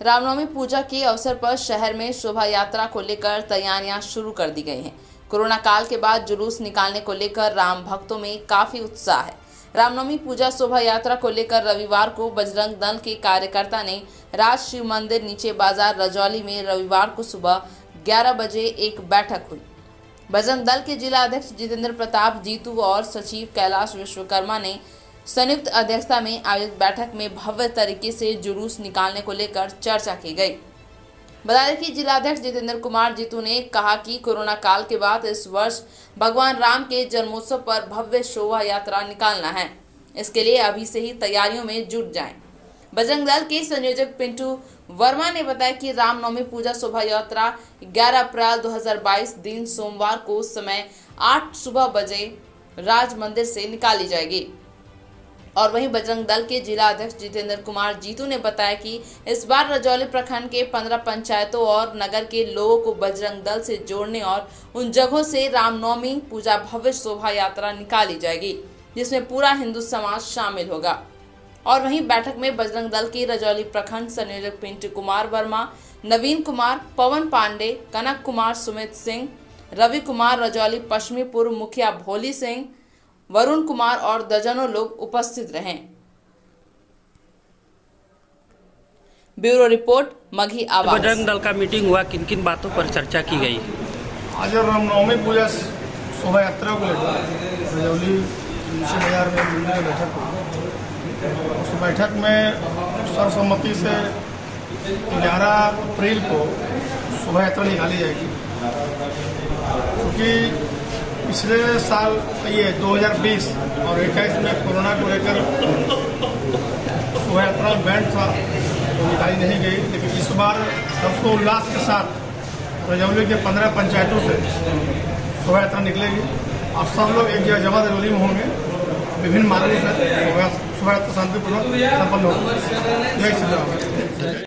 रामनवमी पूजा के अवसर पर शहर में शोभा यात्रा को लेकर तैयारियाँ शुरू कर दी गई हैं। कोरोना काल के बाद जुलूस निकालने को लेकर राम भक्तों में काफ़ी उत्साह है। रामनवमी पूजा शोभा यात्रा को लेकर रविवार को बजरंग दल के कार्यकर्ता ने राज शिव मंदिर नीचे बाज़ार रजौली में रविवार को सुबह 11 बजे एक बैठक हुई। बजरंग दल के जिला अध्यक्ष जितेंद्र प्रताप, जीतू और सचिव कैलाश विश्वकर्मा ने संयुक्त अध्यक्षता में आयोजित बैठक में भव्य तरीके से जुलूस निकालने को लेकर चर्चा की गई। बता दें कि जिलाध्यक्ष जितेंद्र कुमार जीतू ने कहा कि कोरोना काल के बाद इस वर्ष भगवान राम के जन्मोत्सव पर भव्य शोभा यात्रा निकालना है। इसके लिए अभी से ही तैयारियों में जुट जाएँ। बजरंग दल के संयोजक पिंटू वर्मा ने बताया कि रामनवमी पूजा शोभा यात्रा 11 अप्रैल 2022 दिन सोमवार को समय 8 सुबह बजे राज मंदिर से निकाली जाएगी। और वहीं बजरंग दल के जिला अध्यक्ष जितेंद्र कुमार जीतू ने बताया कि इस बार रजौली प्रखंड के 15 पंचायतों और नगर के लोगों को बजरंग दल से जोड़ने और उन जगहों से रामनवमी, पूजा भव्य शोभा यात्रा निकाली जाएगी, जिसमें पूरा हिंदू समाज शामिल होगा। और वहीं बैठक में बजरंग दल के रजौली प्रखंड संयोजक पिंटू कुमार वर्मा, नवीन कुमार, पवन पांडे, कनक कुमार, सुमित सिंह, रवि कुमार रजौली, पश्चिमी पूर्व मुखिया भोली सिंह वरुण कुमार और दर्जनों लोग उपस्थित रहे। ब्यूरो रिपोर्ट मघी आवाज़। बजरंग दल का मीटिंग हुआ किन किन बातों पर चर्चा की गई? आज रामनवमी पूजा शोभा यात्रा को लेकर रजौली मुंशी बाज़ार में मंदिर बैठक हुई। उस बैठक में सर्वसम्मति से 11 अप्रैल को शोभा यात्रा निकाली जाएगी। क्योंकि पिछले साल, ये 2020 और इक्कीस में कोरोना को लेकर शोभा यात्रा बैंड था तो निकाली नहीं गई। लेकिन इस बार उल्लास के साथ रजौली के पंद्रह पंचायतों से शोभा यात्रा निकलेगी। और सब लोग एक जगह जमा रजौली में होंगे। विभिन्न मार्गों से शोभा यात्रा शांतिपूर्वक संपन्न होगी। जय श्री राम।